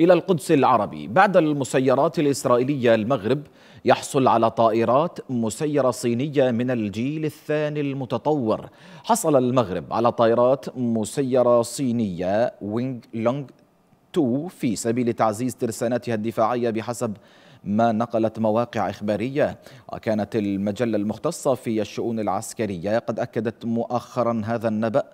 إلى القدس العربي. بعد المسيرات الإسرائيلية المغرب يحصل على طائرات مسيرة صينية من الجيل الثاني المتطور. حصل المغرب على طائرات مسيرة صينية وينغ لونغ 2 في سبيل تعزيز ترساناتها الدفاعية بحسب ما نقلت مواقع إخبارية. وكانت المجلة المختصة في الشؤون العسكرية. قد أكدت مؤخرا هذا النبأ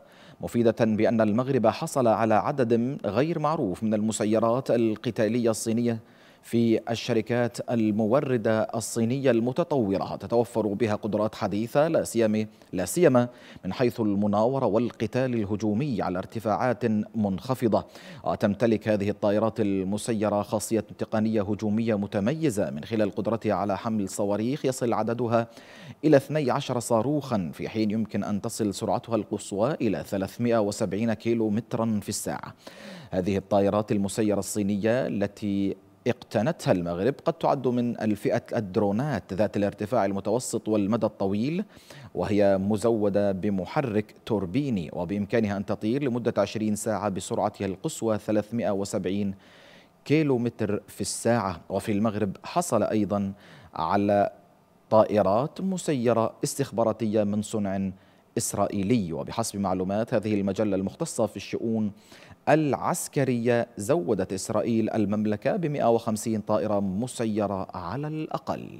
مفيدة بأن المغرب حصل على عدد غير معروف من المسيرات القتالية الصينية في الشركات الموردة الصينية المتطورة. تتوفر بها قدرات حديثة لا سيما لا سيما من حيث المناورة والقتال الهجومي على ارتفاعات منخفضة. وتمتلك هذه الطائرات المسيرة خاصية تقنية هجومية متميزة. من خلال قدرتها على حمل صواريخ يصل عددها إلى 12 صاروخا. في حين يمكن أن تصل سرعتها القصوى إلى 370 كيلو مترا في الساعة. هذه الطائرات المسيرة الصينية التي اقتنتها المغرب قد تعد من الفئة الدرونات ذات الارتفاع المتوسط والمدى الطويل وهي مزودة بمحرك توربيني وبإمكانها أن تطير لمدة 20 ساعة بسرعتها القصوى 370 كيلو متر في الساعة. وفي المغرب حصل أيضا على طائرات مسيرة استخباراتية من صنع إسرائيلي وبحسب معلومات هذه المجلة المختصة في الشؤون العسكرية زودت إسرائيل المملكة ب 150 طائرة مسيرة على الأقل.